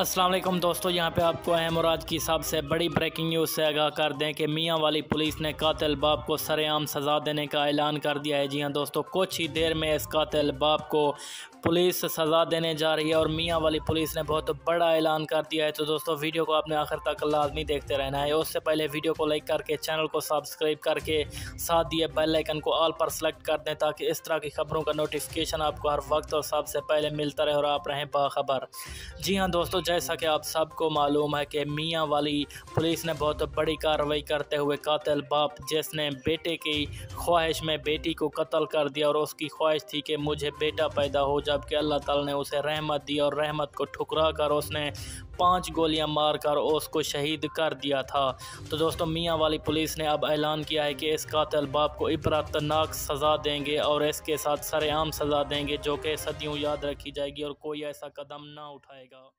असलम दोस्तों, यहाँ पे आपको अहम और आज की सबसे बड़ी ब्रेकिंग न्यूज़ से आगाह कर दें कि मियाँ वाली पुलिस ने कातिल बाप को सरेआम सज़ा देने का ऐलान कर दिया है। जी हाँ दोस्तों, कुछ ही देर में इस कातिल बाप को पुलिस सज़ा देने जा रही है और मियाँ वाली पुलिस ने बहुत बड़ा ऐलान कर दिया है। तो दोस्तों, वीडियो को आपने आखिर तक लाजमी देखते रहना है। उससे पहले वीडियो को लाइक करके, चैनल को सब्सक्राइब करके, साथ दिए बेल आइकन को ऑल पर सेलेक्ट कर दें ताकि इस तरह की खबरों का नोटिफिकेशन आपको हर वक्त और सबसे पहले मिलता रहे और आप रहें बाखबर। जी हाँ दोस्तों जैसा कि आप सबको मालूम है कि मियाँ वाली पुलिस ने बहुत बड़ी कार्रवाई करते हुए कातिल बाप, जिसने बेटे की ख्वाहिश में बेटी को कत्ल कर दिया और उसकी ख्वाहिश थी कि मुझे बेटा पैदा हो, जबकि अल्लाह ताला ने उसे रहमत दी और रहमत को ठुकरा कर उसने पाँच गोलियाँ मारकर उसको शहीद कर दिया था। तो दोस्तों, मियाँ वाली पुलिस ने अब ऐलान किया है कि इस कातिल बाप को इबरतनाक सज़ा देंगे और इसके साथ सरेआम सज़ा देंगे, जो कि सदियों याद रखी जाएगी और कोई ऐसा कदम ना उठाएगा।